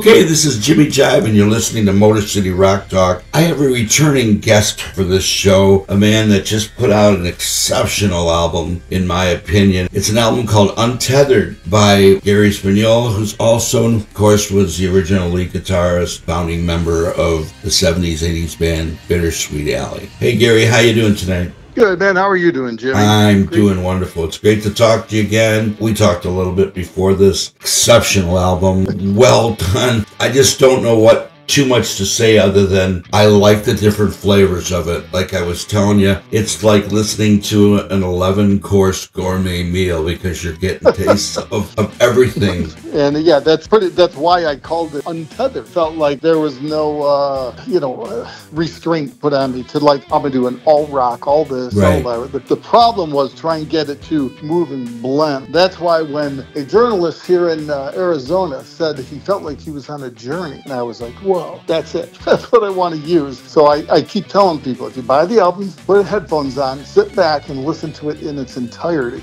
Okay, this is Jimmy Jive, and you're listening to Motor City Rock Talk. I have a returning guest for this show, a man that just put out an exceptional album, in my opinion. It's an album called Untethered by Gary Spaniola, who's also, of course, was the original lead guitarist, founding member of the 70s, 80s band Bittersweet Alley. Hey, Gary, how you doing tonight? Good, man. How are you doing, Jimmy? I'm doing wonderful. It's great to talk to you again. We talked a little bit before this exceptional album. Well done. I just don't know what too much to say other than I like the different flavors of it. Like I was telling you, it's like listening to an 11 course gourmet meal because you're getting tastes of, of everything. And yeah, that's pretty, that's why I called it untethered. Felt like there was no, uh, you know, uh, restraint put on me to like, I'm going to do an all rock, all this, Right. all that. The, the problem was trying to get it to move and blend. That's why when a journalist here in uh, Arizona said he felt like he was on a journey, and I was like, whoa, that's it. That's what I want to use. So I, I keep telling people if you buy the album, put headphones on, sit back and listen to it in its entirety.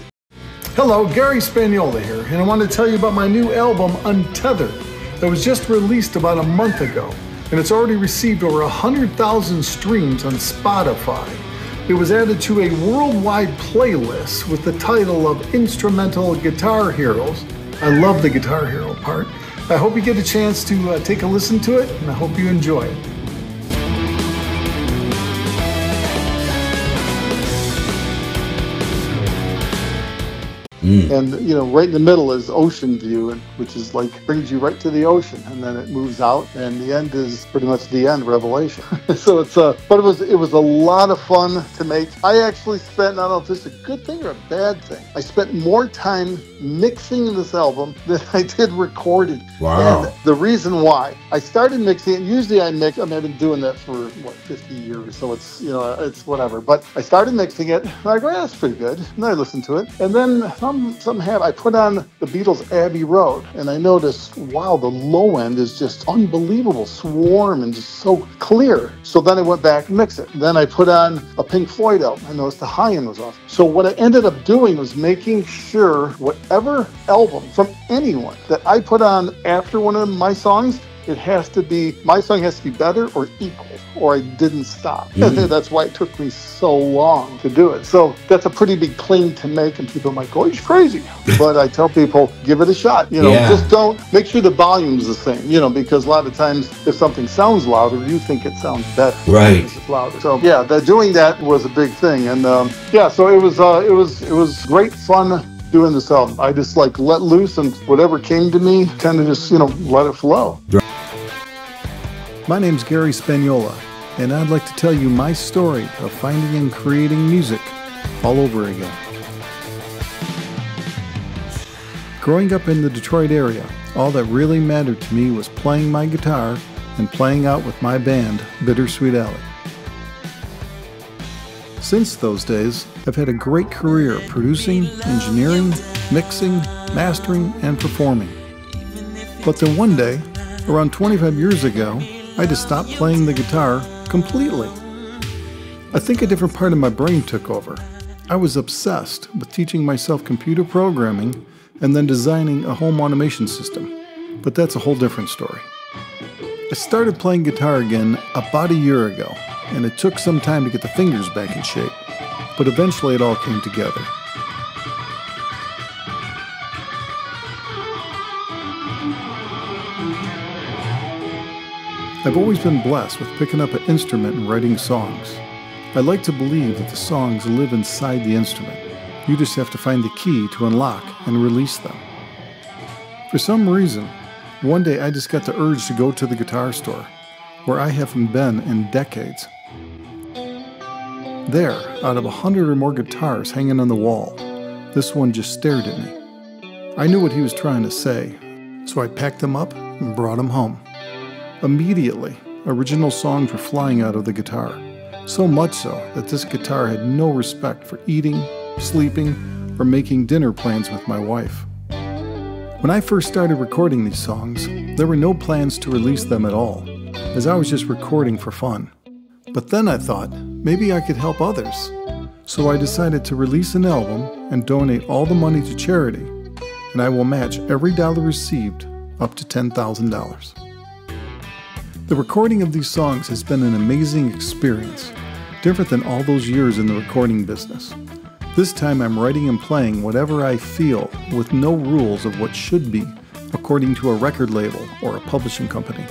Hello, Gary Spaniola here, and I want to tell you about my new album, Untethered, that was just released about a month ago, and it's already received over 100,000 streams on Spotify. It was added to a worldwide playlist with the title of Instrumental Guitar Heroes. I love the Guitar Hero part. I hope you get a chance to uh, take a listen to it, and I hope you enjoy it. Mm. And you know, right in the middle is ocean view, and which is like brings you right to the ocean, and then it moves out, and the end is pretty much the end, Revelation. so it's a, but it was it was a lot of fun to make. I actually spent, I don't know if this is a good thing or a bad thing. I spent more time mixing this album than I did recording. Wow. And the reason why I started mixing it, usually I mix. I mean, I've been doing that for what 50 years, so it's you know it's whatever. But I started mixing it, and I go, yeah, that's pretty good. And I listened to it, and then um, some some have I put on the Beatles' Abbey Road, and I noticed, wow, the low end is just unbelievable, swarm and just so clear. So then I went back and mixed it. Then I put on a Pink Floyd album. I noticed the high end was off. So what I ended up doing was making sure whatever album from anyone that I put on after one of my songs, it has to be my song has to be better or equal, or I didn't stop. that's why it took me so long to do it. So that's a pretty big claim to make, and people might go, "He's crazy," but I tell people, give it a shot. You know, Yeah. just don't make sure the volume's the same. You know, because a lot of times if something sounds louder, you think it sounds better. Right. It's louder. So yeah, that doing that was a big thing, and um, yeah, so it was uh, it was it was great fun doing this album. I just like let loose and whatever came to me, kind of just you know let it flow. My name's Gary Spaniola, and I'd like to tell you my story of finding and creating music all over again. Growing up in the Detroit area, all that really mattered to me was playing my guitar and playing out with my band, Bittersweet Alley. Since those days, I've had a great career producing, engineering, mixing, mastering, and performing. But then one day, around 25 years ago, I just stopped playing the guitar completely. I think a different part of my brain took over. I was obsessed with teaching myself computer programming and then designing a home automation system. But that's a whole different story. I started playing guitar again about a year ago, and it took some time to get the fingers back in shape. But eventually it all came together. I've always been blessed with picking up an instrument and writing songs. I like to believe that the songs live inside the instrument. You just have to find the key to unlock and release them. For some reason, one day I just got the urge to go to the guitar store, where I haven't been in decades. There, out of a hundred or more guitars hanging on the wall, this one just stared at me. I knew what he was trying to say, so I packed them up and brought them home. Immediately, original songs were flying out of the guitar, so much so that this guitar had no respect for eating, sleeping, or making dinner plans with my wife. When I first started recording these songs, there were no plans to release them at all, as I was just recording for fun. But then I thought maybe I could help others. So I decided to release an album and donate all the money to charity, and I will match every dollar received up to $10,000. The recording of these songs has been an amazing experience, different than all those years in the recording business. This time I'm writing and playing whatever I feel with no rules of what should be according to a record label or a publishing company.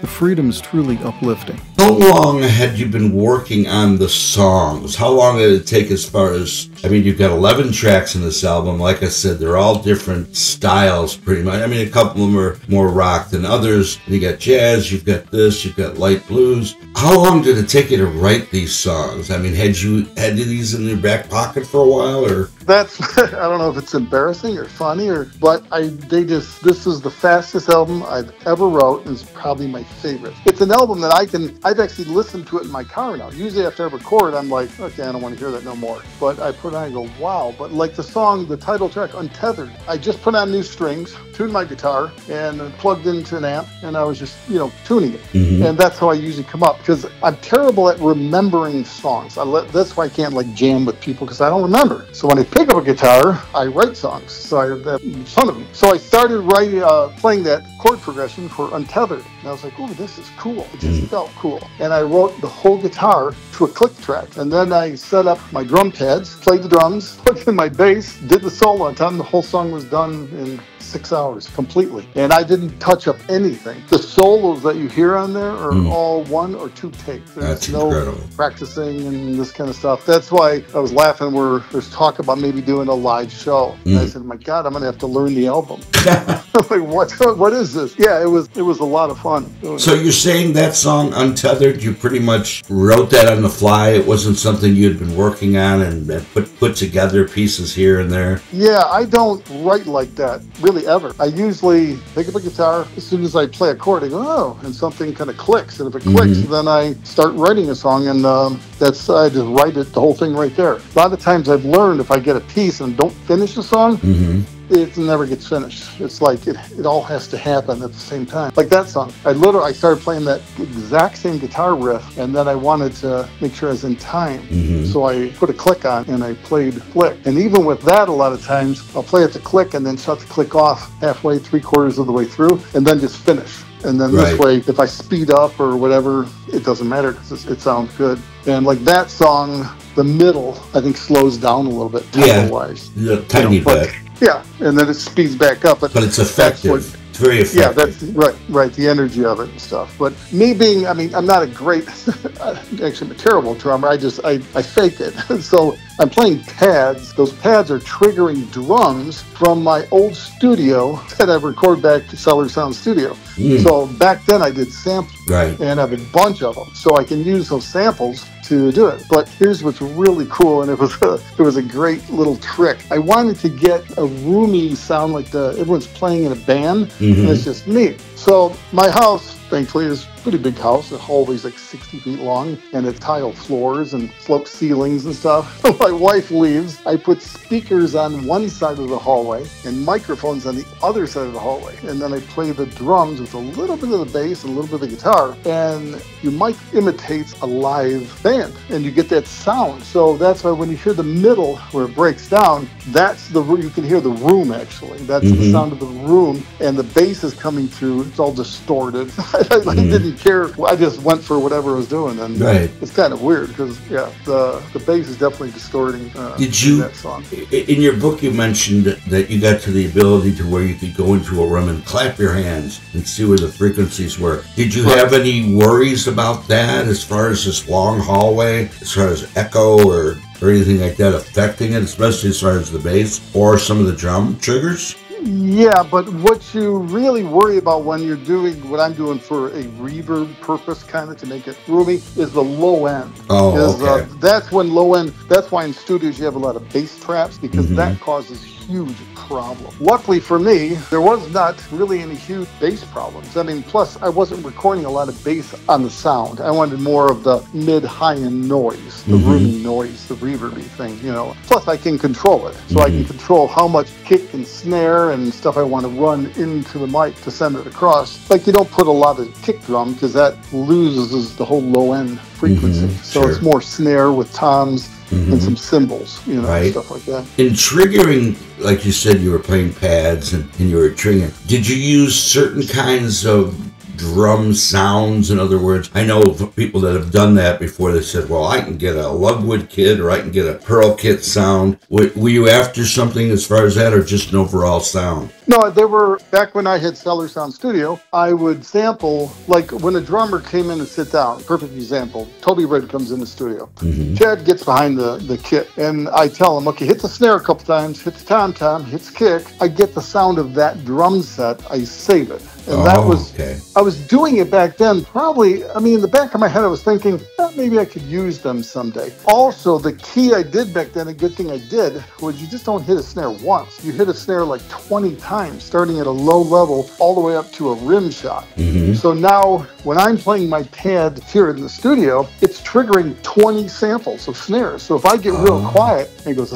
The freedom is truly uplifting. How long had you been working on the songs? How long did it take as far as, I mean, you've got 11 tracks in this album. Like I said, they're all different styles pretty much. I mean, a couple of them are more rock than others. You got jazz, you've got this, you've got light blues. How long did it take you to write these songs? I mean, had you had these in your back pocket for a while or? That's I don't know if it's embarrassing or funny or but I they just this is the fastest album I've ever wrote and it's probably my favorite. It's an album that I can I've actually listened to it in my car now. Usually after I record I'm like, okay, I don't want to hear that no more. But I put it on and go, wow. But like the song, the title track, Untethered, I just put on new strings, tuned my guitar, and plugged into an amp and I was just, you know, tuning it. Mm-hmm. And that's how I usually come up because I'm terrible at remembering songs. I let, that's why I can't like jam with people because I don't remember. So when I pick up a guitar, I write songs. So I have a ton of them. So I started writing, uh, playing that chord progression for Untethered. And I was like, oh, this is cool. It just mm. felt cool. And I wrote the whole guitar to a click track. And then I set up my drum pads, played the drums, plugged in my bass, did the solo on time. The whole song was done in six hours completely. And I didn't touch up anything. The solos that you hear on there are mm. all one or two takes. There's That's no incredible. practicing and this kind of stuff. That's why I was laughing where there's talk about maybe doing a live show. Mm. I said, my God, I'm going to have to learn the album. Like, what, what is this? Yeah, it was, it was a lot of fun. So you're saying that song Untethered, you pretty much wrote that on the fly. It wasn't something you had been working on and put, put together pieces here and there. Yeah, I don't write like that really ever. I usually pick up a guitar as soon as I play a chord. I go, oh, and something kind of clicks. And if it clicks, mm-hmm. then I start writing a song, and um, that's I just write it the whole thing right there. A lot of times I've learned if I get a piece and don't finish the song. Mm-hmm it never gets finished. It's like it, it all has to happen at the same time. Like that song. I literally I started playing that exact same guitar riff and then I wanted to make sure I was in time. Mm-hmm. So I put a click on and I played click. And even with that a lot of times I'll play it to click and then shut the click off halfway, three quarters of the way through and then just finish. And then right. this way, if I speed up or whatever, it doesn't matter because it sounds good. And like that song, the middle, I think slows down a little bit tempo wise. Yeah, tiny you know, bit. Yeah, and then it speeds back up. But, but it's effective. What, it's very effective. Yeah, that's right, right. The energy of it and stuff. But me being, I mean, I'm not a great, actually, I'm a terrible drummer. I just, I, I fake it. so I'm playing pads. Those pads are triggering drums from my old studio that I record back to Cellar Sound Studio. Mm. So back then I did samples. Right. And I have a bunch of them. So I can use those samples to do it. But here's what's really cool, and it was a, it was a great little trick. I wanted to get a roomy sound like the everyone's playing in a band, mm-hmm. and it's just me. So my house, thankfully, is pretty big house. The hallway's like 60 feet long and it's tile floors and sloped ceilings and stuff. My wife leaves. I put speakers on one side of the hallway and microphones on the other side of the hallway. And then I play the drums with a little bit of the bass and a little bit of the guitar. And your mic imitates a live band and you get that sound. So that's why when you hear the middle where it breaks down, that's the you can hear the room actually. That's mm-hmm. the sound of the room and the bass is coming through. It's all distorted. I, mm-hmm. didn't didn't care. I just went for whatever I was doing, and right. it's kind of weird because yeah, the the bass is definitely distorting. Uh, Did you? that song. In your book, you mentioned that you got to the ability to where you could go into a room and clap your hands and see where the frequencies were. Did you right. have any worries about that as far as this long hallway, as far as echo or? Or anything like that affecting it, especially as far as the bass or some of the drum triggers? Yeah, but what you really worry about when you're doing what I'm doing for a reverb purpose, kind of to make it roomy, is the low end. Oh, uh, okay. Uh, that's when low end. That's why in studios you have a lot of bass traps because mm-hmm. that causes huge problem. Luckily for me, there was not really any huge bass problems. I mean, plus I wasn't recording a lot of bass on the sound. I wanted more of the mid-high end noise, the mm-hmm. roomy noise, the reverby thing, you know. Plus I can control it. So mm-hmm. I can mm-hmm. control how much kick and snare and stuff I want to run into the mic to send it across. Like you don't put a lot of kick drum because that loses the whole low end frequency. Mm-hmm. So sure. it's more snare with toms mm-hmm. and some cymbals, you know, right. stuff like that. In triggering, like you said, you were playing pads and, and you were triggering. Did you use certain kinds of drum sounds. In other words, I know people that have done that before. They said, "Well, I can get a Ludwig kit, or I can get a pearl kit sound." Were, were you after something as far as that, or just an overall sound? No, there were back when I had Stellar Sound Studio. I would sample like when a drummer came in and sit down. Perfect example. Toby Redd comes in the studio. Mm-hmm. Chad gets behind the the kit, and I tell him, "Okay, hit the snare a couple times, hit the tom tom, hits kick." I get the sound of that drum set. I save it, and that Oh, was okay. I was doing it back then. Probably, I mean, in the back of my head, I was thinking "Eh, maybe I could use them someday. Also, the key I did back then, a good thing I did, was you just don't hit a snare once. You hit a snare like 20 times, starting at a low level all the way up to a rim shot. So now, when I'm playing my pad here in the studio, it's triggering 20 samples of snares. So if I get real quiet and it goes,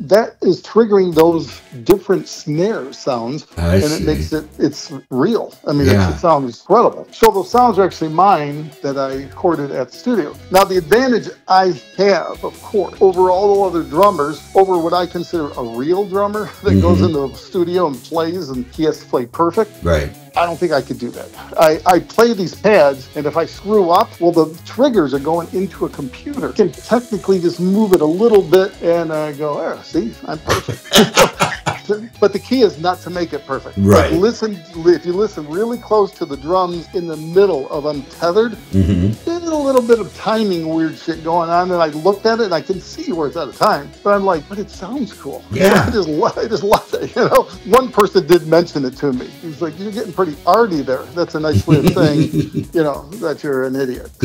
that is triggering those different snare sounds, I and see. it makes it it's real. I mean, Yeah. it sounds incredible. So those sounds are actually mine that I recorded at the studio. Now the advantage I have, of course, over all the other drummers, over what I consider a real drummer that goes Mm-hmm. into the studio and plays, and he has to play perfect. Right. I don't think I could do that. I, I play these pads, and if I screw up, well, the triggers are going into a computer. I can technically just move it a little bit, and I go, there, see, I'm perfect. but the key is not to make it perfect. Right. Like listen, if you listen really close to the drums in the middle of Untethered, Mm-hmm. A little bit of timing weird shit going on, and I looked at it and I can see where it's out of time. But I'm like, but it sounds cool. Yeah. I just, I just love it. You know, one person did mention it to me. He was like, "You're getting pretty arty there." That's a nice way of saying, you know, that you're an idiot.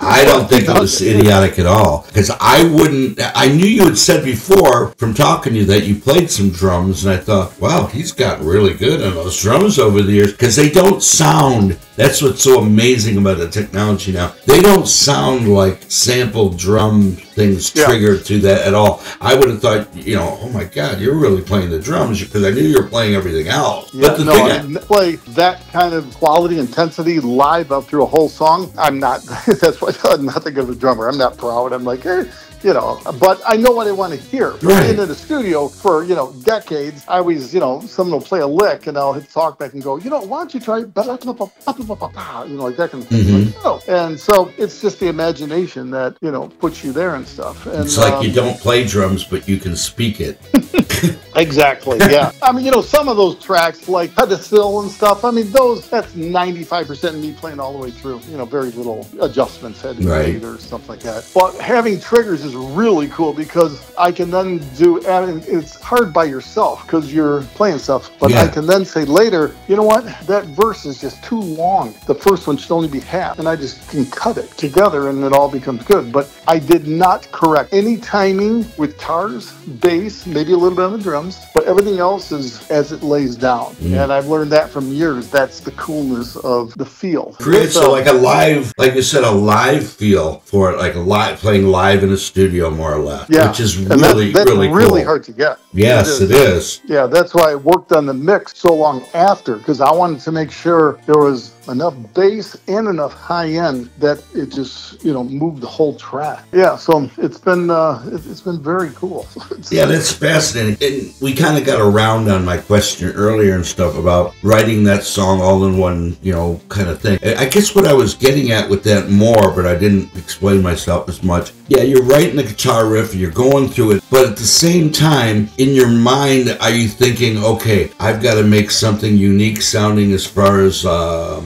I don't think it was idiotic at all because I wouldn't. I knew you had said before from talking to you that you played some drums, and I thought, wow, he's got really good on those drums over the years because they don't sound. That's what's so amazing about the technology now. They don't sound like sample drum things Yeah. triggered to that at all. I would have thought, you know, oh my God, you're really playing the drums because I knew you were playing everything else. Yeah, but the no, thing, I I- play that kind of quality intensity live up through a whole song. I'm not. That's why I'm not that good of a drummer. I'm not proud. I'm like, eh, you know. But I know what I want to hear. Right. Being in the studio for you know decades, I always you know someone will play a lick and I'll hit talk back and go, you know, why don't you try, you know, like that kind of thing. Mm-hmm. Like, oh. And so it's just the imagination that you know puts you there and stuff. And it's like um, you don't play drums, but you can speak it. Exactly. Yeah. I mean, you know, some of those tracks like Pedestal and stuff. I mean, those that's ninety five percent me playing all the way through. You know, very little adjustments had to be Right. made or something like that. But having triggers is really cool because I can then do. And it's hard by yourself because you're playing stuff. But I can then say later, you know what? That verse is just too long. The first one should only be half, and I just can cut it together, and it all becomes good. But I did not correct any timing with guitars, bass, maybe a little bit on the drums, but everything else is as it lays down. Mm. And I've learned that from years. That's the coolness of the feel. creates a, So- uh, like a live, like you said, a live feel for it, like a live playing live in a studio, more or less. yeah, which is and really, that's, that's really, really cool. hard to get. Yes, it is. Yeah, that's why I worked on the mix so long after because I wanted to make sure there was enough bass and enough high end that it just you know moved the whole track. Yeah, so it's been uh, it, it's been very cool. Yeah, that's fascinating. And we kind of got around on my question earlier and stuff about writing that song all in one, you know, kind of thing. I guess what I was getting at with that more, but I didn't explain myself as much. Yeah, you're writing the guitar riff, you're going through it, but at the same time, in your mind, are you thinking, okay, I've got to make something unique sounding as far as um,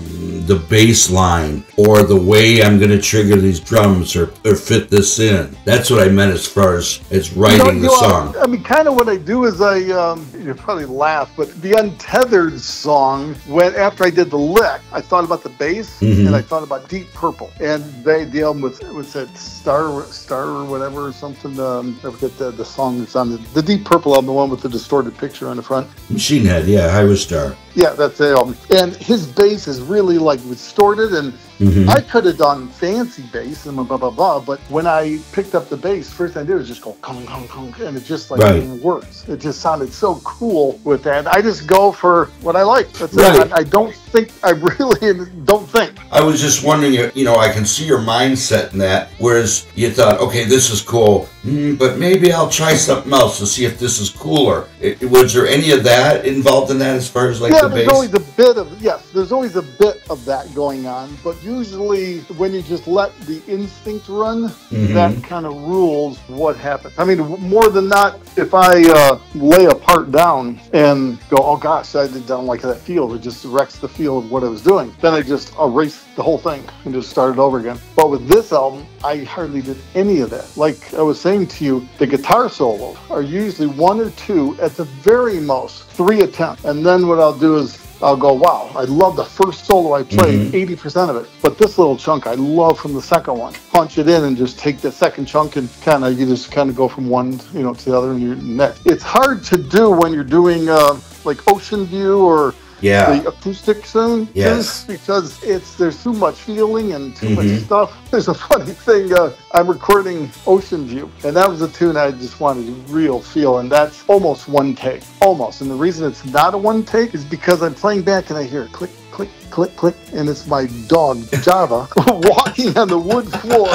the bass line or the way I'm going to trigger these drums or, or fit this in? That's what I meant as far as, as writing You the know, know, song. I mean, kind of what I do is I, um, you probably laugh, but the Untethered song, when after I did the lick, I thought about the bass Mhm. and I thought about Deep Purple. And they, the album with, with that Star, Star or whatever or something, um, I forget the, the song that's on the, the Deep Purple album, the one with the distorted picture on the front. Machine Head, yeah, Highway Star. Yeah, that's it. And his bass is really like distorted and Mhm. I could have done fancy bass and blah blah blah, but when I picked up the bass, first thing I did was just go kong kong kong, and it just like Right. works. It just sounded so cool with that. I just go for what I like. That's Right. it. I, I don't think I really don't think. I was just wondering, you know, I can see your mindset in that. Whereas you thought, okay, this is cool, mm, but maybe I'll try something else to see if this is cooler. It, was there any of that involved in that as far as like yeah, the bass? a bit of yes, there's always a bit of that going on, but usually when you just let the instinct run, Mhm. that kind of rules what happens. I mean, more than not, if I uh, lay a part down and go, oh gosh, I did don't like that feel, it just wrecks the feel of what I was doing. Then I just erase the whole thing and just start it over again. But with this album, I hardly did any of that. Like I was saying to you, the guitar solos are usually one or two at the very most, three attempts. And then what I'll do is I'll go, wow, I love the first solo I played, 80% of it. But this little chunk I love from the second one. Punch it in and just take the second chunk and kind of, you just kind of go from one, you know, to the other and you're next. It's hard to do when you're doing uh, like Ocean View or yeah. the acoustic sound Yes. because it's there's too much feeling and too Mhm. much stuff. There's a funny thing. Uh, I'm recording Ocean View, and that was a tune I just wanted real feel, and that's almost one take, almost. And the reason it's not a one take is because I'm playing back and I hear click, click, click, click, and it's my dog Java walking on the wood floor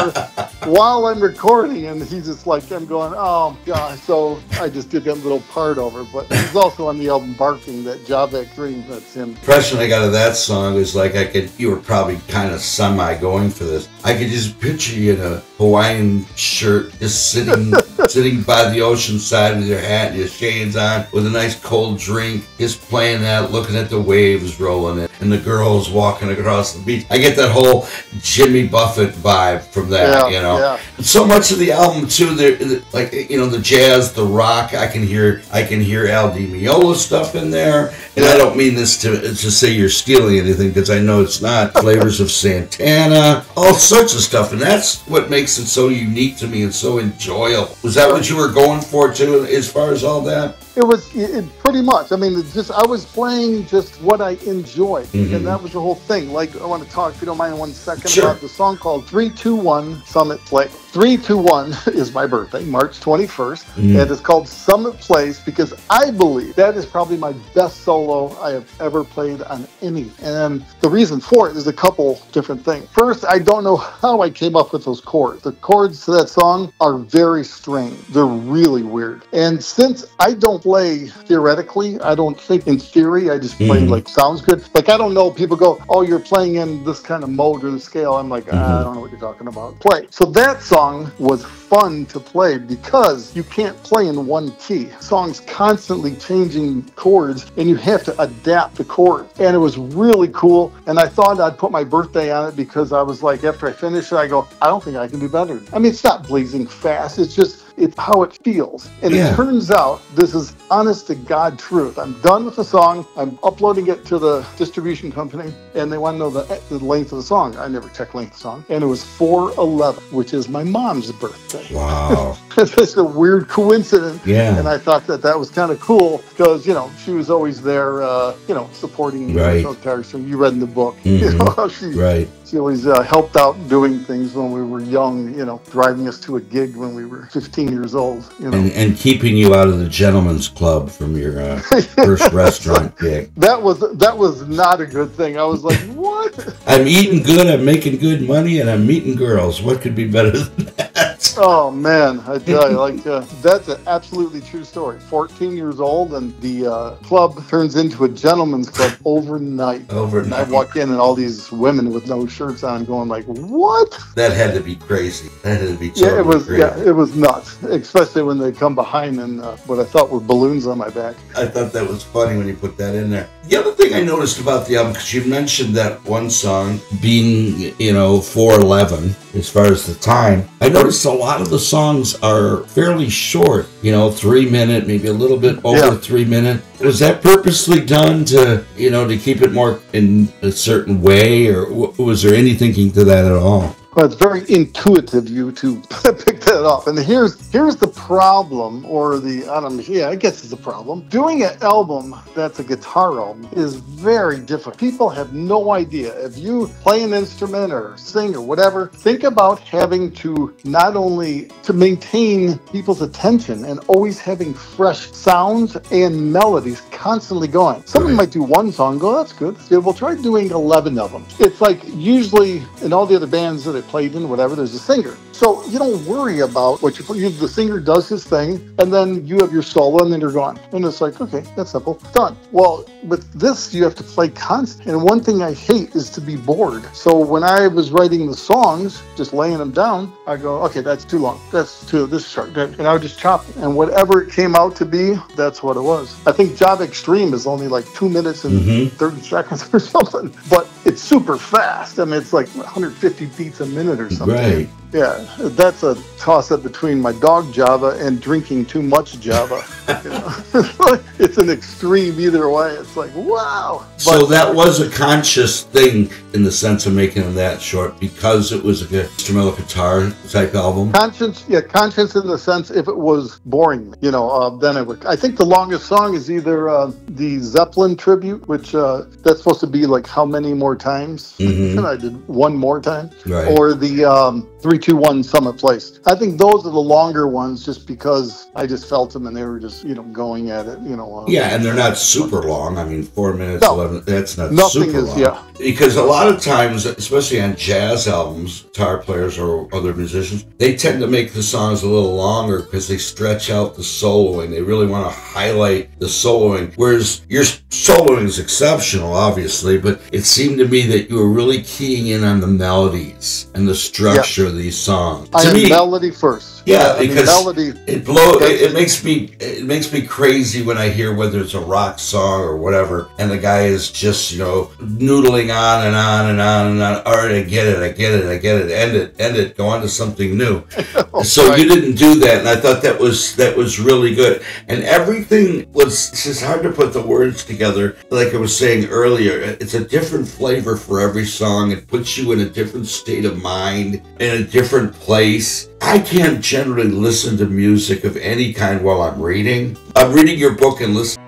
while I'm recording, and he's just like, I'm going, oh god. So I just did that little part over, but he's also on the album Barking, that Java Extreme. That's him. impression I got of that song is like I could. You were probably kind of semi going for this. I could just picture you in a Hawaiian shirt, just sitting, sitting by the ocean side with your hat and your shades on, with a nice cold drink, just playing that, looking at the waves rolling in, and the girls walking across the beach. I get that whole Jimmy Buffett vibe from that. Yeah, you know, yeah. so much of the album too there like you know the jazz the rock i can hear i can hear al Di Meola stuff in there and i don't mean this to to say you're stealing anything because i know it's not flavors of santana all sorts of stuff and that's what makes it so unique to me and so enjoyable was that what you were going for too as far as all that It was it, it pretty much. I mean, just I was playing just what I enjoyed, Mhm. and that was the whole thing. Like I want to talk, if you don't mind, one second Sure. about the song called "Three Two One Summit Place." Three Two One is my birthday, March twenty first, Mhm. and it's called Summit Place because I believe that is probably my best solo I have ever played on any. And the reason for it is a couple different things. First, I don't know how I came up with those chords. The chords to that song are very strange. They're really weird. And since I don't play theoretically, I don't think in theory, I just play Mhm. like sounds good. Like I don't know, people go, Oh, you're playing in this kind of mode or the scale. I'm like, "Ah, I don't know what you're talking about. Play. So that song was fun to play because you can't play in one key. Songs constantly changing chords and you have to adapt the chord. And it was really cool. And I thought I'd put my birthday on it because I was like, after I finish it, I go, I don't think I can do better. I mean, it's not blazing fast. It's just it's how it feels. And Yeah. it turns out this is honest to God truth. I'm done with the song. I'm uploading it to the distribution company and they want to know the, the length of the song. I never check length of the song. And it was 411, which is my mom's birthday. wow it's just a weird coincidence. Yeah. And I thought that that was kind of cool because, you know, she was always there, uh, you know, supporting Right. the. So you read in the book, you Mhm. know, she, right she always uh, helped out doing things when we were young, you know, driving us to a gig when we were 15 years old, you know. and and keeping you out of the gentleman's club from your uh, first restaurant gig that was that was not a good thing. I was like, "What? I'm eating good, I'm making good money, and I'm meeting girls. What could be better than that? Oh man, I tell you, like uh, that's an absolutely true story. 14 years old, and the uh, club turns into a gentleman's club overnight. And I walk in, and all these women with no shirts on, going like, "What?" That had to be crazy. That had to be totally Yeah, it was. crazy. Yeah, it was nuts. Especially when they come behind and uh, what I thought were balloons on my back. I thought that was funny when you put that in there. The other thing I noticed about the album, because you mentioned that one song being, you know, 411 as far as the time, I noticed a lot of the songs are fairly short, you know, three minute, maybe a little bit over Yeah. three minute. Was that purposely done to, you know, to keep it more in a certain way, or was there any thinking to that at all? Well, it's very intuitive you to pick that up. And here's here's the problem, or the I don't know, yeah, I guess it's a problem. Doing an album that's a guitar album is very difficult. People have no idea. If you play an instrument or sing or whatever, think about having to not only to maintain people's attention and always having fresh sounds and melodies constantly going. Someone might do one song, go, that's good. good. Well, try doing 11 of them. It's like usually in all the other bands that I played in, whatever, there's a singer. So you don't worry about what you, you the singer does his thing, and then you have your solo, and then you're gone. And it's like, okay, that's simple, done. Well, with this, you have to play constant. And one thing I hate is to be bored. So when I was writing the songs, just laying them down, I go, okay, that's too long. That's too this short, and I would just chop it. And whatever it came out to be, that's what it was. I think Java Extreme is only like two minutes and Mm-hmm. 30 seconds or something, but it's super fast. I mean, it's like 150 beats a minute or something. Right. Yeah, that's a toss up between my dog Java and drinking too much Java. You know? it's an extreme either way. It's like, wow. So that was a conscious thing in the sense of making that short because it was a instrumental guitar type album. Conscience, yeah, conscience in the sense if it was boring, you know, uh, then it would. I think the longest song is either uh, the Zeppelin tribute, which uh, that's supposed to be like how many more times? Mhm. And I did one more time, Right. or the um, three, two, one Summit Place. I think those are the longer ones, just because I just felt them and they were just, you know, going at it, you know. Uh, Yeah, and they're not super long. I mean, four minutes, No. 11, that's not Nothing super is- long. yeah. Because a lot of times, especially on jazz albums, guitar players or other musicians, they tend to make the songs a little longer because they stretch out the soloing. They really want to highlight the soloing. Whereas your soloing is exceptional, obviously, but it seemed to me that you were really keying in on the melodies and the structure of these songs. I to am me, melody first. Yeah, I mean, because melody. it blow it, it makes me it makes me crazy when I hear whether it's a rock song or whatever, and the guy is just you know noodling on and on and on and on. All right, I get it, I get it, I get it. End it, end it. Go on to something new. Oh, so right. you didn't do that, and I thought that was that was really good. And everything was it's just hard to put the words together. Like I was saying earlier, it's a different flavor for every song. It puts you in a different state of mind, in a different place. I can't generally listen to music of any kind while I'm reading. I'm reading your book and listen.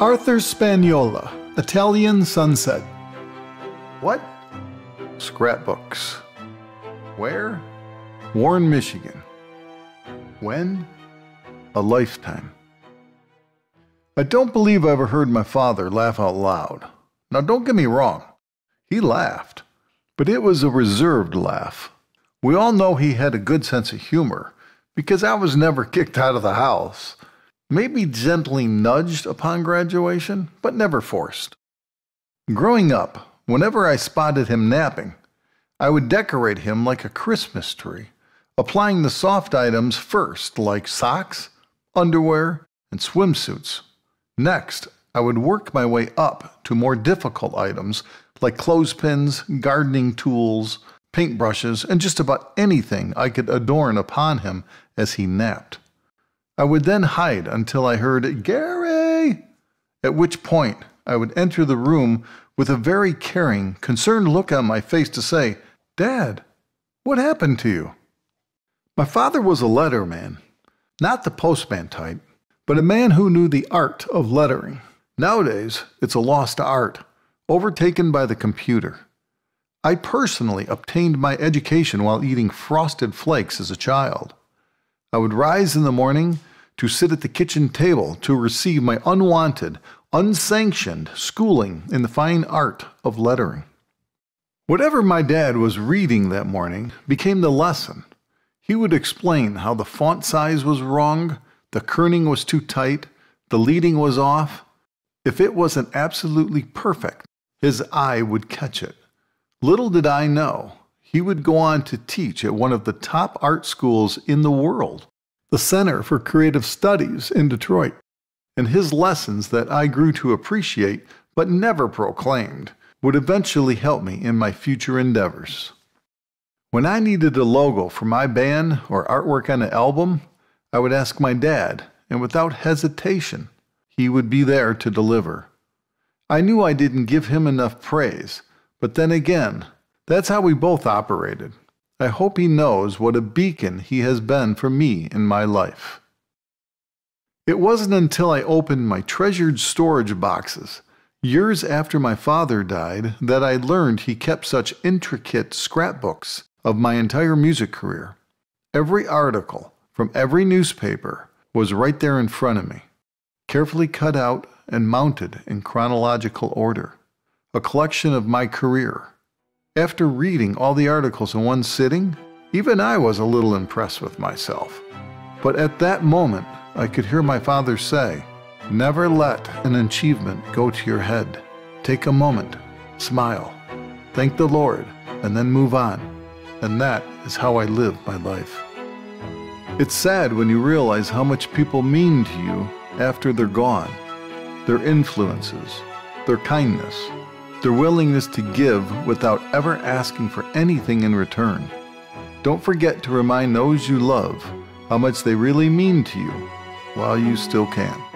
Arthur Spaniola, Italian Sunset. What? Scrapbooks. Where? Warren, Michigan. When? A lifetime. I don't believe I ever heard my father laugh out loud. Now, don't get me wrong, he laughed, but it was a reserved laugh. We all know he had a good sense of humor because I was never kicked out of the house. Maybe gently nudged upon graduation, but never forced. Growing up, whenever I spotted him napping, I would decorate him like a Christmas tree, applying the soft items first, like socks, underwear, and swimsuits. Next, I would work my way up to more difficult items like clothespins, gardening tools, paintbrushes, and just about anything I could adorn upon him as he napped. I would then hide until I heard Gary, at which point I would enter the room with a very caring, concerned look on my face to say, Dad, what happened to you? My father was a letterman, not the postman type, but a man who knew the art of lettering. Nowadays, it's a lost art, overtaken by the computer. I personally obtained my education while eating frosted flakes as a child. I would rise in the morning to sit at the kitchen table to receive my unwanted, unsanctioned schooling in the fine art of lettering. Whatever my dad was reading that morning became the lesson. He would explain how the font size was wrong, the kerning was too tight, the leading was off. If it wasn't absolutely perfect, his eye would catch it. Little did I know, he would go on to teach at one of the top art schools in the world, the Center for Creative Studies in Detroit. And his lessons that I grew to appreciate but never proclaimed would eventually help me in my future endeavors. When I needed a logo for my band or artwork on an album, I would ask my dad, and without hesitation, he would be there to deliver. I knew I didn't give him enough praise, but then again, that's how we both operated. I hope he knows what a beacon he has been for me in my life. It wasn't until I opened my treasured storage boxes, years after my father died, that I learned he kept such intricate scrapbooks of my entire music career. Every article from every newspaper was right there in front of me, carefully cut out and mounted in chronological order. A collection of my career. After reading all the articles in one sitting, even I was a little impressed with myself. But at that moment, I could hear my father say, Never let an achievement go to your head. Take a moment, smile, thank the Lord, and then move on. And that is how I live my life. It's sad when you realize how much people mean to you after they're gone. Their influences, their kindness, their willingness to give without ever asking for anything in return. Don't forget to remind those you love how much they really mean to you while you still can.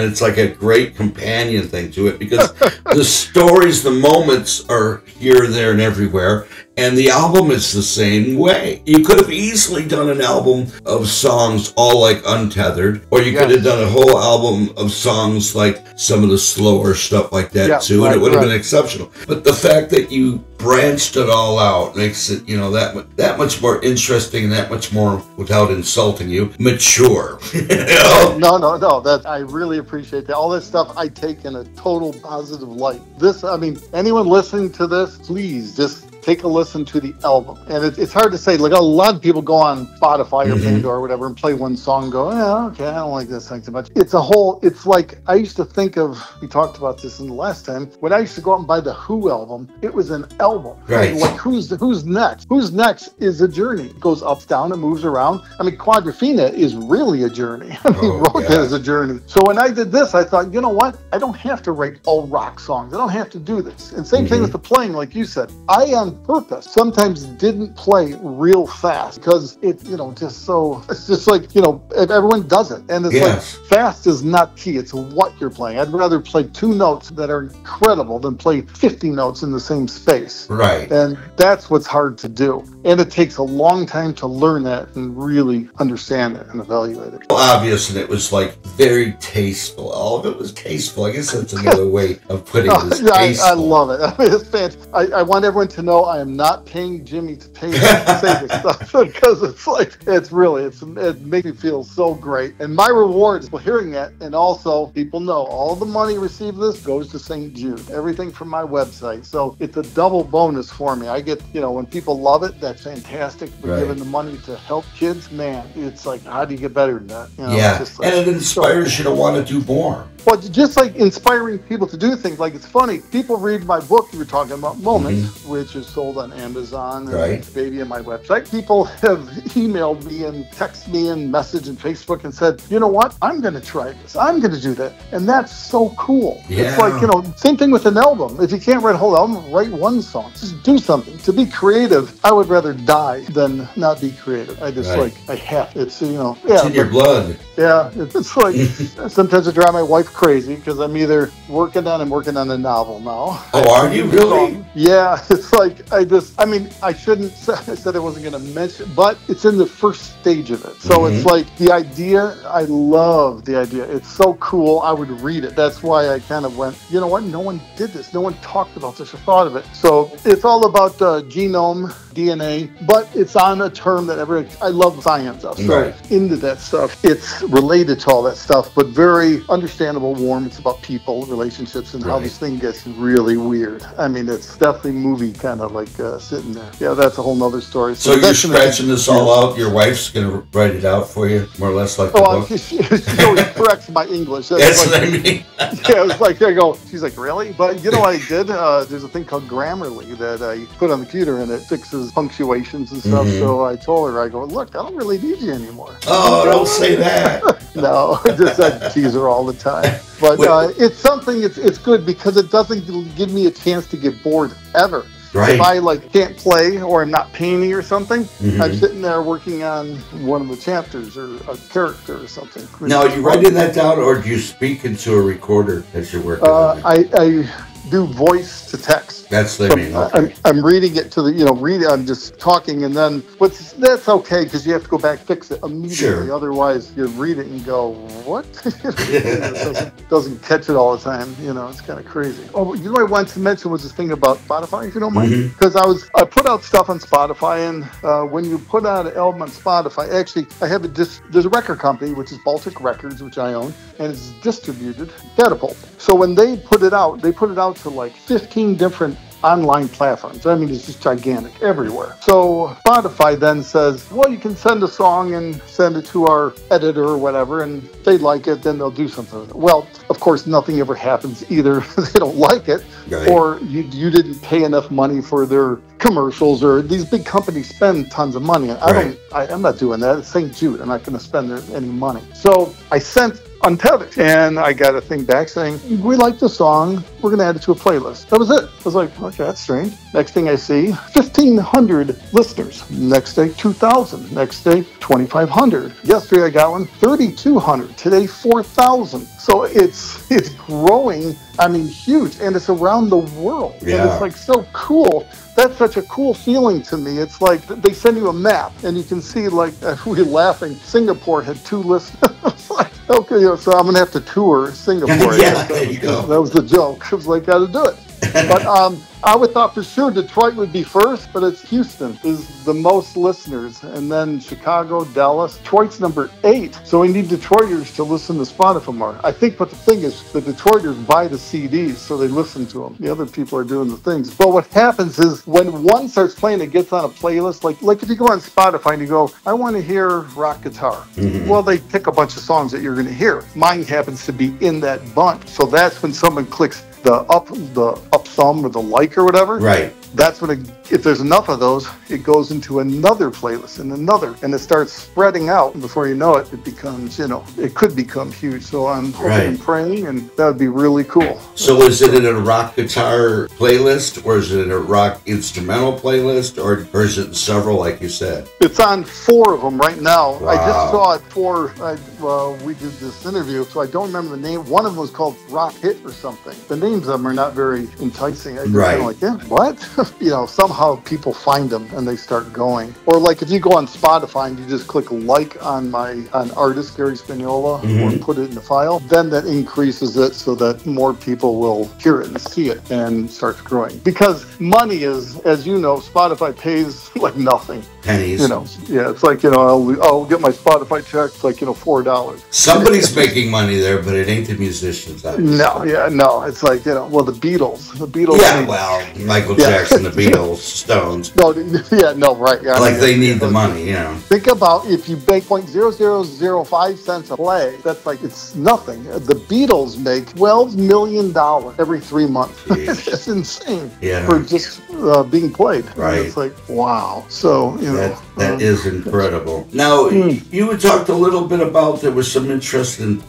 And it's like a great companion thing to it because the stories the moments are here there and everywhere and the album is the same way you could have easily done an album of songs all like untethered or you Yes. could have done a whole album of songs like some of the slower stuff like that Yeah, too and it would have right. been exceptional but the fact that you branched it all out makes it you know that that much more interesting and that much more without insulting you mature you know? No, no, no. That I really appreciate that. All this stuff I take in a total positive light. This, I mean, anyone listening to this, please just take a listen to the album. And it, it's hard to say. Like a lot of people go on Spotify or Mhm. Pandora or whatever and play one song, and go, yeah, okay, I don't like this thing so much. It's a whole. It's like I used to think of. We talked about this in the last time. When I used to go out and buy the Who album, it was an album. Right. Like who's who's next? Who's next is a journey. It goes up, down, it moves around. I mean, Quadrophenia is really a journey. I mean, Oh, wrote yeah. that as a journey. So when I did this, I thought, you know what? I don't have to write all rock songs. I don't have to do this. And same thing Mhm. with the playing, like you said. I on purpose sometimes didn't play real fast because it, you know, just so it's just like you know, if everyone does it, and it's Yes. like fast is not key. It's what you're playing. I'd rather play two notes that are incredible than play 50 notes in the same space. right And that's what's hard to do. And it takes a long time to learn that and really understand it and evaluate it. obvious and it was like very tasteful. All of it was tasteful. I guess that's another way of putting Oh, this. yeah, I. I love it. I mean, it's fantastic. I, I want everyone to know I am not paying Jimmy to pay me to say this stuff because it's like it's really it's it makes me feel so great. And my reward is for hearing that, and also people know all the money received this goes to St. Jude. Everything from my website, so it's a double bonus for me. I get you know when people love it, that's fantastic. We're Right. giving the money to help kids. Man, it's like how do you get better than that? You know, yeah, like- and it inspires you to want to do more. Well, just like inspiring people to do things. Like it's funny, people read my book. You were talking about Moments, mm-hmm. which is sold on Amazon and Right. Baby on my website. People have emailed me and texted me and messaged and Facebook and said, you know what? I'm going to try this. I'm going to do that, and that's so cool. Yeah. It's like you know, same thing with an album. If you can't write a whole album, write one song. Just do something. To be creative, I would rather die than not be creative. I just Right. like I have. It's you know, It's yeah. in your blood. yeah, it's like sometimes I drive my wife crazy because I'm either working on I'm working on a novel now. Oh, are you really? Yeah, it's like I just I mean I shouldn't I said I wasn't going to mention, but it's in the first stage of it. So Mhm. it's like the idea. I love the idea. It's so cool. I would read it. That's why I kind of went. You know what? No one did this. No one talked about this or thought of it. So it's all about uh, genome. DNA, but it's on a term that every I love science stuff. So Right. into that stuff. It's related to all that stuff, but very understandable, warm. It's about people, relationships, and how this thing gets really weird. I mean, it's definitely movie kind of like uh, sitting there. Yeah, that's a whole nother story. So you're scratching this all out. Your wife's gonna write it out for you, more or less like the Oh, book. she, she, she always corrects my English. That's That's like- what I mean. yeah, it was like, there you go. She's like, really? But you know what I did? Uh, there's a thing called Grammarly that I put on the computer and it fixes punctuations and stuff. Mhm. So I told her, I go, look, I don't really need you anymore. Oh, don't say that. No, just I tease her all the time. But uh, it's something. It's it's good because it doesn't give me a chance to get bored ever. Right. If I like can't play or I'm not painting or something, Mhm. I'm sitting there working on one of the chapters or a character or something. Now, are you writing that down, or do you speak into a recorder as you're working? Uh, on it? I, I do voice to text. That's the So mean. Okay. I'm, I'm reading it to the, you know, reading, I'm just talking and then, but that's okay because you have to go back, fix it immediately. Sure. Otherwise, you read it and go, what? doesn't, doesn't catch it all the time. You know, it's kind of crazy. Oh, you know what I wanted to mention was this thing about Spotify, if you don't mind? Because I was, I put out stuff on Spotify and uh, when you put out an album on Spotify, actually, I have a, dis- there's a record company, which is Baltic Records, which I own, and it's distributed Catapult. So when they put it out, they put it out to like 15 different online platforms. I mean, it's just gigantic everywhere. So Spotify then says, well, you can send a song and send it to our editor or whatever, and if they like it, then they'll do something with it. Well, of course, nothing ever happens. Either they don't like it, Right. or you, you didn't pay enough money for their commercials, or these big companies spend tons of money. I Right. don't. I, I'm not doing that. It's St. Jude. I'm not going to spend any money. So I sent untethered and i got a thing back saying we like the song. We're going to add it to a playlist. That was it. I was like okay that's strange. Next thing i see 1500 listeners. Next day 2000 next day 2500 yesterday i got one 3200 today 4000 so it's it's growing i mean huge and it's around the world and it's like so cool that's such a cool feeling to me. It's like they send you a map and you can see, like, we were laughing. Singapore had two lists. Like, okay, you know, so I'm going to have to tour Singapore. Yeah, there you go. That was the joke. I was like, got to do it. But um, I would thought for sure Detroit would be first, but it's Houston is the most listeners, and then Chicago, Dallas. Detroit's number eight. So we need Detroiters to listen to Spotify more. I think, but the thing is, the Detroiters buy the CDs, so they listen to them. The other people are doing the things. But what happens is when one starts playing, it gets on a playlist. Like, like if you go on Spotify and you go, I want to hear rock guitar. Well, they pick a bunch of songs that you're going to hear. Mine happens to be in that bunch. So that's when someone clicks the up the up thumb or the like or whatever Right. that's when it, if there's enough of those it goes into another playlist and another and it starts spreading out. And before you know it it becomes you know it could become huge. So i'm hoping Right. and praying and that would be really cool. So is it in a rock guitar playlist, or is it in a rock instrumental playlist, or, or is it several, like you said? it's on four of them right now. I just saw it for I, uh, we did this interview so i don't remember the name. One of them was called rock hit or something. The names of them are not very enticing. I just Right. kind of like yeah what? You know somehow people find them and they start going or like if you go on spotify and you just click like on my on artist gary spaniola Mhm. or put it in the file then that increases it so that more people will hear it and see it and starts growing because money is as you know spotify pays like nothing Pennies. you know yeah it's like you know i'll, I'll get my spotify check it's like you know four dollars Somebody's making money there, but it ain't the musicians. obviously. no yeah no it's like you know well the beatles the beatles Yeah, well, Michael Yeah. Jackson, the Beatles, Stones, no yeah no right yeah, I like mean, they need the money, you know. Think about if you make point zero zero zero five cents a play, that's like it's nothing. The Beatles make twelve million dollars every three months. It's insane Yeah. for just uh, being played. And Right. It's like wow. So you know That that um, incredible. Now Hmm. you had talked a little bit about there was some interest in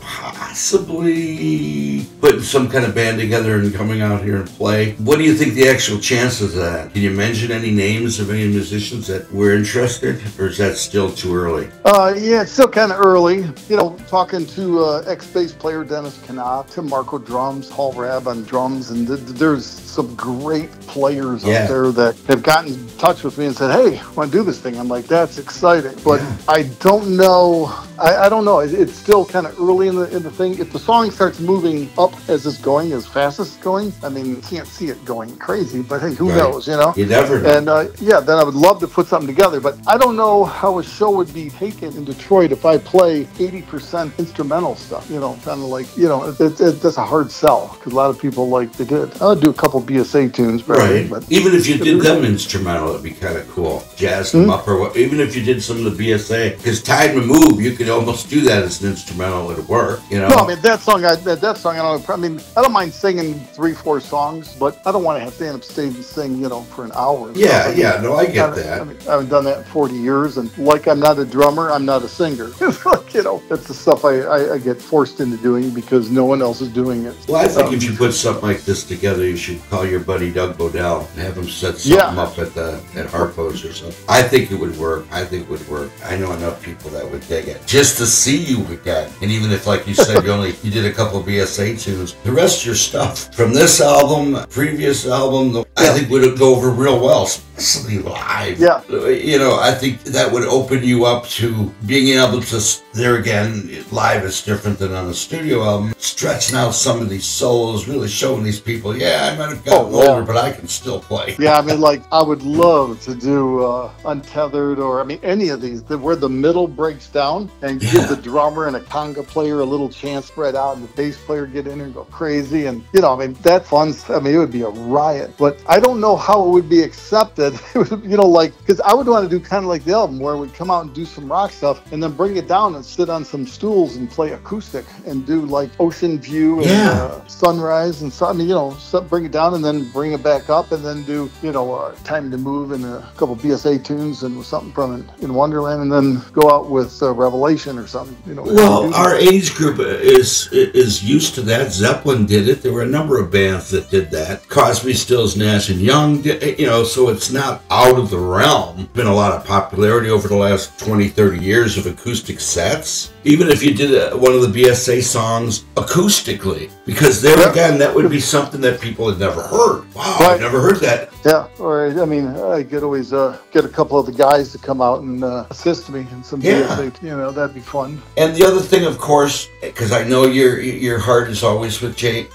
possibly putting some kind of band together and coming out here and play. What do you think the actual chances of that? Can you mention any names of any musicians that were interested, or is that still too early? Uh, yeah, it's still kind of early. You know, talking to uh, ex-bass player Dennis Knopf, Tim Marco drums, Hall Rab on drums, and th- there's some great players Yeah. out there that have gotten in touch with me and said, "Hey, want to do this thing?" I'm like, "That's exciting," but Yeah. I don't know. I, I don't know. It, it's still kind of early in the in the thing. If the song starts moving up as it's going, as fast as it's going, I mean, you can't see it going crazy, but hey, who Right. knows? You know. You never know. And uh, yeah, then I would love to put something together, but I don't know how a show would be taken in Detroit if I play 80% instrumental stuff. You know, kind of like, you know, it, it, it, that's a hard sell because a lot of people like they did. I'll do a couple BSA tunes, probably, Right. but Even if you did them instrumental, it'd be kind of cool. Jazz them Hmm? up or what. Even if you did some of the BSA, because Time to Move, you could almost do that as an instrumental. It'd work. You know. No, I mean that song. I, that, that song. I don't. I mean, I don't mind singing three, four songs, but I don't want to have to stand up stage and sing, you know, for an hour. yeah, yeah. No, I get I, that. I, mean, I haven't done that in 40 years, and like I'm not a drummer, I'm not a singer. You know, that's the stuff I, I, I get forced into doing because no one else is doing it. Well, I think Um, if you put something like this together, you should call your buddy Doug Bodell and have him set something Yeah. up at the at Harpo's or something. I think it would work. I think it would work. I know enough people that would dig it. Just to see you again. And even if, like you said, you only you did a couple of BSA tunes, the rest of your stuff from this album, previous album, I think would go over real well, especially live. Yeah. You know, I think that would open you up to being able to, there again, live is different than on a studio album, stretching out some of these solos, really showing these people, yeah, I might have gotten Oh, yeah. older, but I can still play. Yeah, I mean, like I would love to do uh, untethered or I mean any of these where the middle breaks down and Yeah. give the drummer and a conga player a little chance spread out and the bass player get in there and go crazy and you know I mean that's fun. I mean it would be a riot, but I don't know how it would be accepted. Would, you know, like because I would want to do kind of like the album where we'd come out and do some rock stuff and then bring it down sit on some stools and play acoustic and do like ocean view and Yeah. uh, sunrise and mean you know bring it down and then bring it back up and then do you know uh, time to move and a couple BSA tunes and something from in, in Wonderland and then go out with uh, Revelation or something you know Well, our age group is is used to that. Zeppelin did it. There were a number of bands that did that. Crosby, Stills, Nash and Young, did, you know, so it's not out of the realm. Been a lot of popularity over the last 20, 30 years of acoustic sets. Even if you did a, one of the BSA songs acoustically, because there Yeah. again, that would be something that people had never heard. Wow, Right. I've never heard that. yeah or I mean I could always uh, get a couple of the guys to come out and uh, assist me in some Yeah. BSA you know that'd be fun And the other thing, of course, because I know your your heart is always with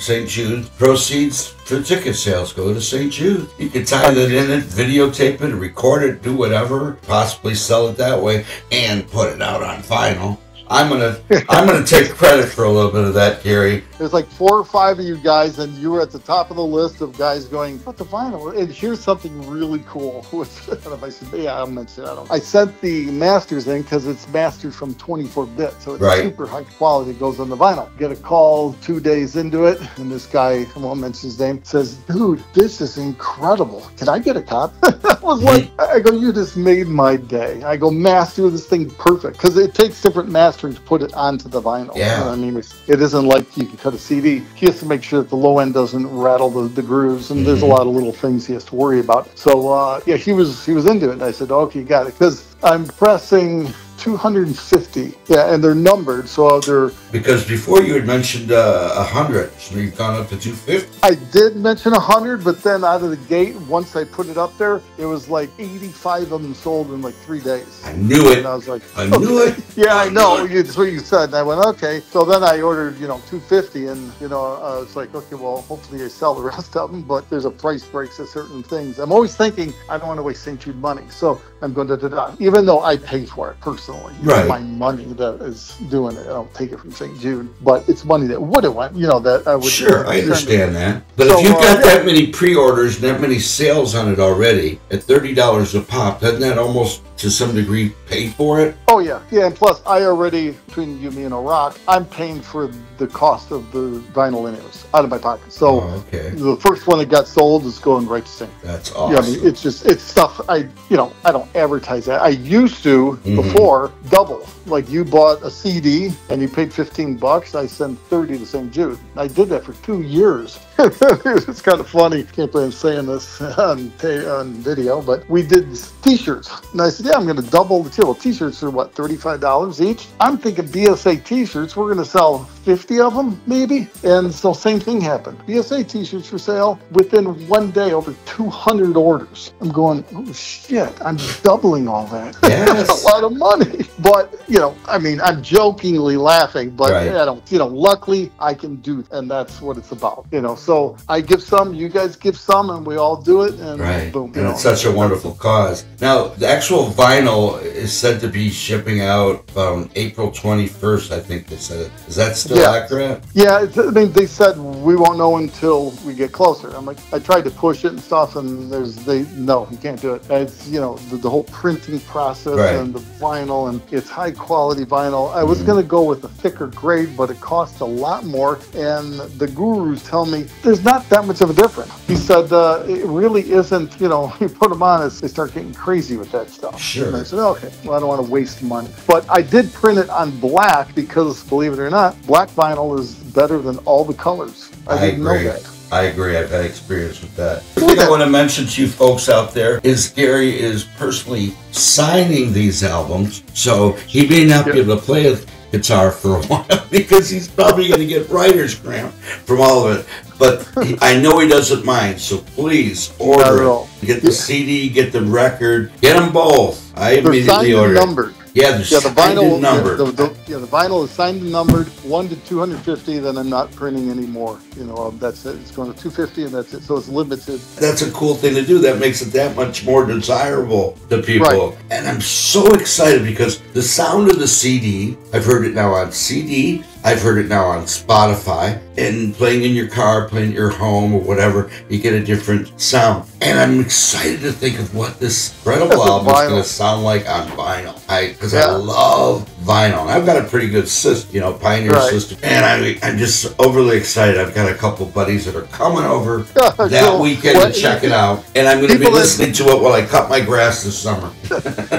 St. Jude, proceeds for ticket sales go to St. Jude. You can tie that in it, videotape it, record it, do whatever, possibly sell it that way, and put it out on vinyl. I'm gonna I'm gonna take credit for a little bit of that, Gary. There's like four or five of you guys, and you were at the top of the list of guys going, "What the vinyl?" And here's something really cool. I don't know if I said, yeah, I'll mention. it, I. I sent the masters in because it's mastered from 24 bit, so it's Right. super high quality. It goes on the vinyl. Get a call two days into it, and this guy, I won't mention his name, says, "Dude, this is incredible. Can I get a cop?" I was like, I go, "You just made my day." I go, "Master this thing perfect," because it takes different mastering to put it onto the vinyl. Yeah. You know I mean, it's, it isn't like you can cut a CD. He has to make sure that the low end doesn't rattle the, the grooves, and there's a Mhm. lot of little things he has to worry about. So uh, yeah, he was he was into it, and I said, okay, got it, because I'm pressing 250. Yeah, and they're numbered, so they're. Because before you had mentioned uh, a hundred, so you've gone up to two fifty. I did mention 100, but then out of the gate, once I put it up there, it was like 85 of them sold in like three days. I knew it. And I was like, I knew it. Yeah, I know. knew it. That's what you said. And I went, okay. So then I ordered, you know, 250 and, you know, I was like, okay, well, hopefully I sell the rest of them, but there's a price breaks to certain things. I'm always thinking, I don't want to waste St. Jude money. So I'm going to, da. even though I pay for it personally, It's my money that is doing it. I don't take it from St. Jude, but it's money that would have went, you know, that I would. Sure, I understand that. But So, if you've uh, got yeah. that many pre-orders and that many sales on it already at thirty dollars a pop, doesn't that almost to some degree pay for it? Oh yeah, yeah, and plus I already between you, me, and Iraq, I'm paying for the cost of the vinyl anyways out of my pocket. So Oh, okay, the first one that got sold is going right to St. that's Yeah, awesome. I mean, it's just it's stuff I you know I don't advertise that. I used to Mhm. before double. Like you bought a CD and you paid fifteen bucks. I sent thirty to St. Jude. I did that for two years. it's kind of funny. Can't believe I'm saying this on, ta- on video, but we did T-shirts, and I said, "Yeah, I'm going to double the well, T-shirts are what thirty-five dollars each. I'm thinking BSA T-shirts. We're going to sell fifty of them, maybe." And so same thing happened. BSA T-shirts for sale within one day, over two hundred orders. I'm going, "Oh shit! I'm doubling all that. Yes. That's a lot of money." But you know, I mean, I'm jokingly laughing, but Right. I don't. You know, luckily I can do, and that's what it's about. You know, so I give some, you guys give some, and we all do it, and Right, boom. and know. it's such a wonderful cause. Now, the actual vinyl is said to be shipping out um, April 21st, I think they said it. Is that still Yeah. accurate? Yeah, it's, I mean, they said we won't know until we get closer. I'm like, I tried to push it and stuff, and there's they no, you can't do it. It's you know the, the whole printing process Right. and the vinyl, and it's high quality vinyl. I was Mhm. gonna go with a thicker grade, but it costs a lot more. And the gurus tell me there's not that much of a difference. He said uh, it really isn't. You know, you put them on, it's, they start getting crazy with that stuff. Sure. And I said, okay, well, I don't want to waste money. But I did print it on black because, believe it or not, black vinyl is better than all the colors. I, I didn't agree. know that. I agree. I've had experience with that. The thing I want to mention to you folks out there is Gary is personally signing these albums, so he may not be able to play a guitar for a while because he's probably going to get writer's cramp from all of it. But he, I know he doesn't mind, so please order it. Get the Yeah. CD, get the record, get them both. I They're immediately signed and ordered. numbered. Yeah, they're Yeah, the vinyl. numbered. The, the, yeah, the vinyl is signed and numbered, one to 250. Then I'm not printing anymore. You know, um, that's it. It's going to 250, and that's it. So it's limited. that's a cool thing to do. That makes it that much more desirable to people. Right. And I'm so excited because the sound of the CD, I've heard it now on CD, I've heard it now on Spotify, and playing in your car, playing at your home or whatever, you get a different sound. And I'm excited to think of what this incredible album is going to sound like on vinyl. I because I love vinyl. I've got a pretty good system, you know, Pioneer Right. system, and I, I'm just overly excited. I've got a couple buddies that are coming over oh, that Cool. weekend What- to check it out, and I'm going to be listening to it while I cut my grass this summer.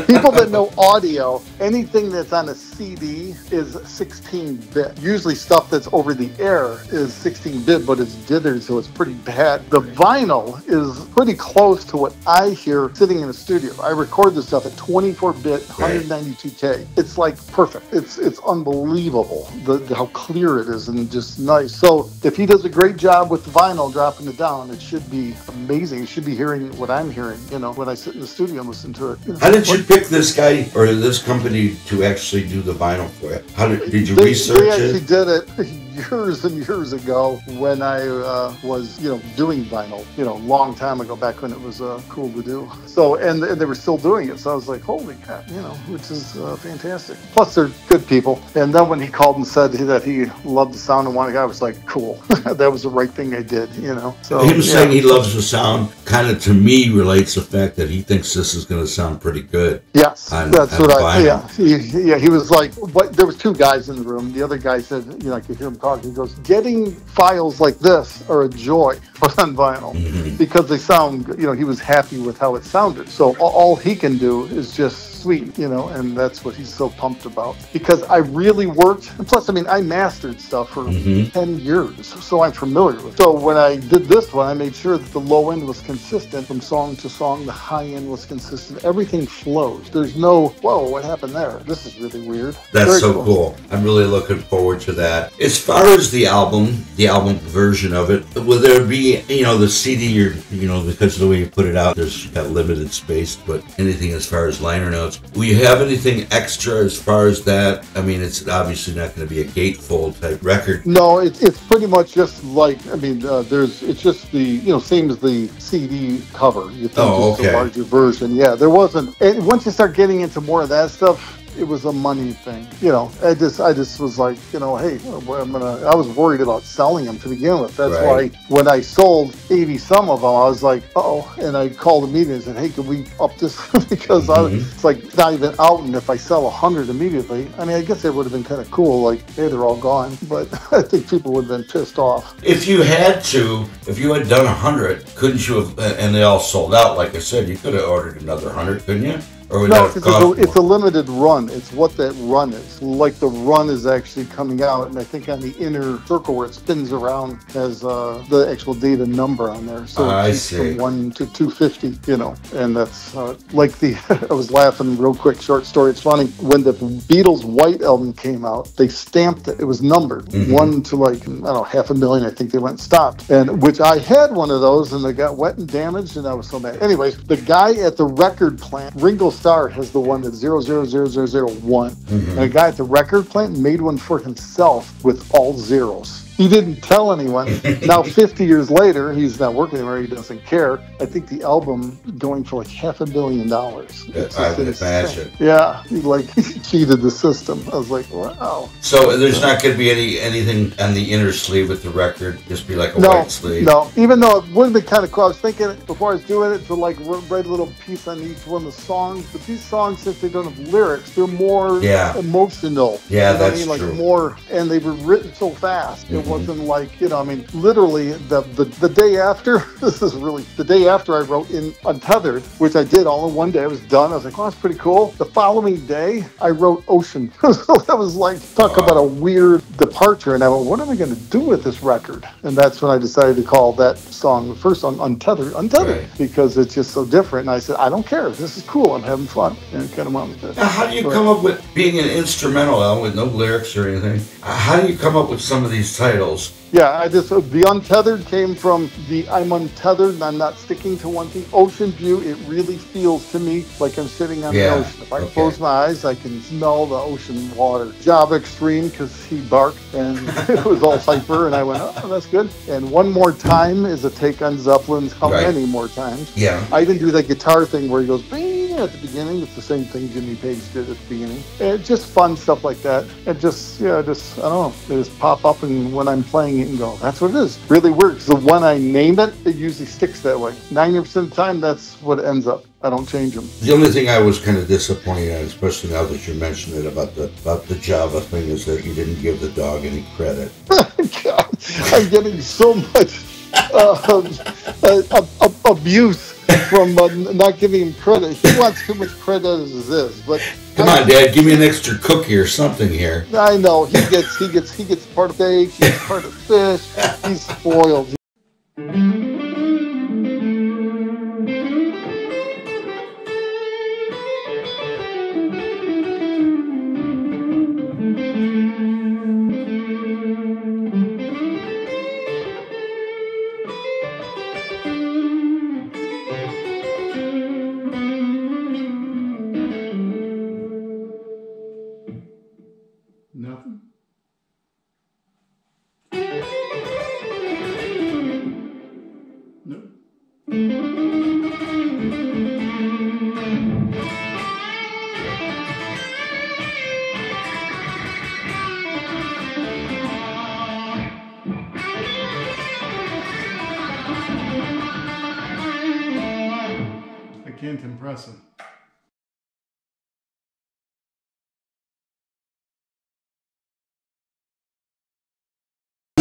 People that know audio, anything that's on a CD is 16-bit. Usually, stuff that's over the air is 16-bit, but it's dithered, so it's pretty bad. The vinyl is pretty close to what I hear sitting in a studio. I record this stuff at 24-bit, 192k. It's like perfect. It's it's unbelievable the, the- how clear it is and just nice. So if he does a great job with the vinyl dropping it down, it should be amazing. You should be hearing what I'm hearing. You know, when I sit in the studio and listen to it. How did you pick this guy or this company to actually do the vinyl for it? How did did you They, research they actually it? did it years and years ago when I uh, was, you know, doing vinyl. You know, long time ago, back when it was uh, cool to do. So, and, and they were still doing it. So I was like, holy crap, you know, which is uh, fantastic. Plus, they're good people. And then when he called and said that he loved the sound and wanted, I was like, cool. that was the right thing I did. You know. So Him yeah. saying he loves the sound kind of to me relates the fact that he thinks this is going to sound pretty good. Yes, on- that's on what I. vinyl. Yeah, he, yeah. He was like, what? There was two guys in the room. The other guy said, you know, I could hear him talking. He goes, getting files like this are a joy, on vinyl Mhm. because they sound. You know, he was happy with how it sounded. So all he can do is just sweet, you know, and that's what he's so pumped about. Because I really worked, and plus, I mean, I mastered stuff for Mhm. 10 years, so I'm familiar with it. So when I did this one, I made sure that the low end was consistent from song to song, the high end was consistent. Everything flows. There's no, whoa, what happened there? This is really weird. That's Very so cool. I'm really looking forward to that. As far as the album, the album version of it, will there be, you know, the CD or, you know, because of the way you put it out, there's got limited space, but anything as far as liner notes, will you have anything extra as far as that? I mean, it's obviously not going to be a gatefold type record. No, it's it's pretty much just like I mean, uh, there's it's just the you know same as the CD cover. You think Oh, it's a larger version. Yeah, there wasn't. And once you start getting into more of that stuff, it was a money thing. You know, I just I just was like, you know, hey, I'm gonna. I was worried about selling them to begin with. That's Right. why when I sold 80 some of them, I was like, oh, and I called the meeting and said, hey, can we up this because I, Mhm. it's like not even out, and if I sell 100 immediately, I mean, I guess it would have been kind of cool. Like, hey, they're all gone, but I think people would have been pissed off. If you had to, if you had done a hundred, couldn't you have, and they all sold out, like I said, you could have ordered another hundred, couldn't you? Or No, that have because it's, a- it's a limited run. It's what that run is. Like the run is actually coming out, and I think on the inner circle where it spins around has uh, the actual data number on there. So I it see. from one to two fifty. You know, and that's uh, like the. I was laughing real quick. Short story. It's funny when the Beatles White album came out. They stamped it. It was numbered Mhm. one to like I don't know half a million. I think they went and stopped. And which I had one of those, and they got wet and damaged, and I was so mad. Anyways, the guy at the record plant, Ringo Starr, has the one that's zero zero zero zero zero one. Mhm. And a guy at the record plant made one for himself with all zeros. He didn't tell anyone. now, 50 years later, he's not working anymore. He doesn't care. I think the album going for like half a billion dollars. I would imagine. Yeah, he like cheated the system. I was like, wow. So there's not going to be any anything on the inner sleeve with the record. Just be like a No, white sleeve. no. Even though it would have been kind of cool. I was thinking before I was doing it to like write a little piece on each one of the songs. But these songs, since they don't have lyrics, they're more Yeah. emotional. Yeah, You know what I that's mean? Like true. more, and they were written so fast. Mhm. Wasn't like, you know, I mean, literally the, the, the day after, this is really, the day after I wrote in Untethered, which I did all in one day, I was done. I was like, oh, that's pretty cool. The following day, I wrote Ocean. so that was like, talk about a weird departure. And I went, what am I going to do with this record? And that's when I decided to call that song, the first song, Untethered, Untethered, Right. because it's just so different. And I said, I don't care. This is cool. I'm having fun. And it kind of went with it. Now, how do you come up with being an instrumental album with no lyrics or anything? How do you come up with some of these titles? Yeah, I just uh, the untethered came from the I'm untethered and I'm not sticking to one thing. Ocean view, it really feels to me like I'm sitting on Yeah, the ocean. If I okay. close my eyes, I can smell the ocean water. Java Extreme because he barked and it was all hyper, and I went, oh, that's good. And one more time is a take on Zeppelin's. How Right. many more times? Yeah. I even do that guitar thing where he goes bing at the beginning. It's the same thing Jimmy Page did at the beginning. And just fun stuff like that. And just yeah, just I don't know. They just pop up and when I'm playing it and go, that's what it is. Really works. The one I name it, it usually sticks that way. Ninety percent of the time, that's what ends up. I don't change them. The only thing I was kind of disappointed at, especially now that you mentioned it about the about the Java thing, is that you didn't give the dog any credit. God, I'm getting so much uh, uh, ab- ab- abuse from uh, not giving him credit. He wants too much credit as is, but Come on, Dad, give me an extra cookie or something here. I know he gets he gets he gets part of steak, he gets part of fish. He's spoiled.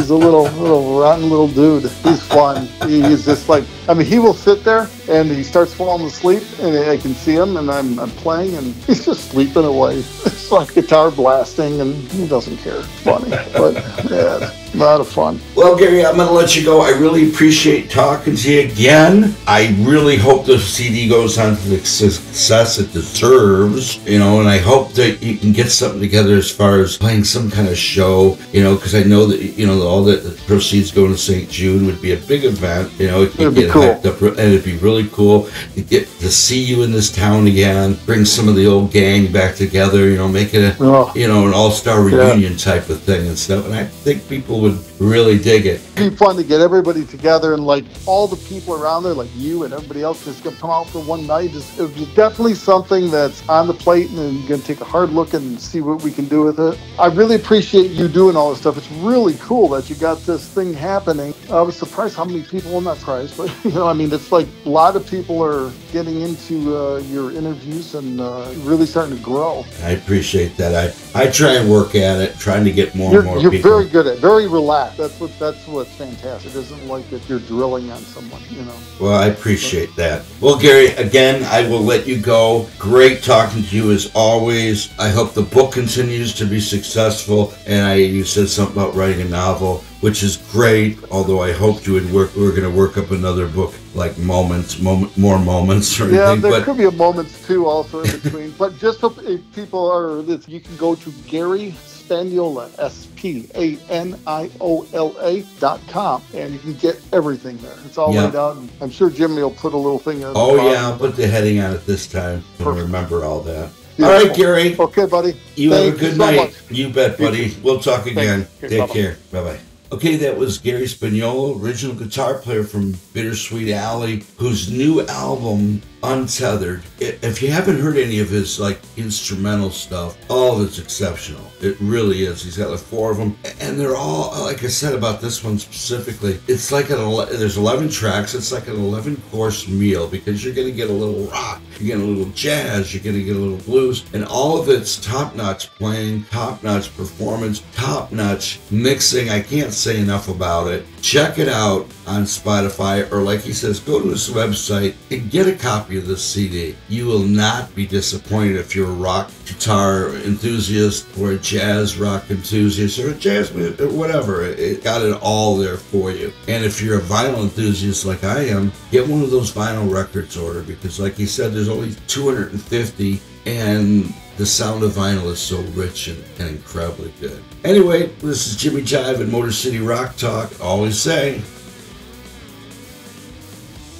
He's a little little rotten little dude. He's fun. He's just like I mean he will sit there and he starts falling asleep and I can see him and I'm I'm playing and he's just sleeping away. It's like guitar blasting and he doesn't care. Funny, but yeah, a lot of fun. Well, Gary, I'm going to let you go. I really appreciate talking to you again. I really hope the CD goes on to the success it deserves, you know, and I hope that you can get something together as far as playing some kind of show, you know, because I know that, you know, all the proceeds going to St. Jude would be a big event, you know, it could It'd be cool. up, and it'd be really cool to get to see you in this town again, bring some of the old gang back together, you know, make it a, Oh. you know, an all-star Yeah. reunion type of thing and stuff, and I think people would really dig it. It'd be fun to get everybody together and like all the people around there, like you and everybody else, just gonna come out for one night. Just, it would be definitely something that's on the plate and gonna take a hard look and see what we can do with it. I really appreciate you doing all this stuff. It's really cool that you got this thing happening. I was surprised how many people, well, not surprised, but you know, I mean, it's like a lot of people are getting into uh, your interviews and uh, really starting to grow. I appreciate that. I, I try and work at it, trying to get more You're, and more you're people. very good at, very relaxed. That's what that's what's fantastic. It isn't like that you're drilling on someone, you know. well, I appreciate that. Well, Gary, again, I will let you go. Great talking to you as always. I hope the book continues to be successful. And I, you said something about writing a novel, which is great. Although I hoped you would work. We are going to work up another book like moments, moment, more moments or Yeah, anything. there but could be a moments too, also in between. but just so if people are, this, you can go to Gary Spaniola, S P A N I O L A dot com, and you can get everything there. It's all Yeah. laid out. And I'm sure Jimmy will put a little thing. the oh yeah, I'll put the heading on it this time to remember all that. Beautiful. All right, Gary. Okay, buddy. You Thank have a good night. You bet, buddy. We'll talk again. Okay, Take bye-bye. care. Bye bye. Okay, that was Gary Spaniola, original guitar player from Bittersweet Alley, whose new album, untethered. If you haven't heard any of his like instrumental stuff, all of it's exceptional. It really is. He's got like four of them, and they're all like I said about this one specifically. It's like an there's 11 tracks. It's like an 11 course meal because you're gonna get a little rock, you're gonna get a little jazz, you're gonna get a little blues, and all of it's top notch playing, top notch performance, top notch mixing. I can't say enough about it. Check it out on Spotify, or like he says, go to his website and get a copy of this CD. You will not be disappointed if you're a rock guitar enthusiast or a jazz rock enthusiast or a jazz whatever. It got it all there for you. And if you're a vinyl enthusiast like I am, get one of those vinyl records ordered because, like he said, there's only 250 and the sound of vinyl is so rich and, and incredibly good. Anyway, this is Jimmy Jive at Motor City Rock Talk. Always say,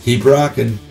keep rocking.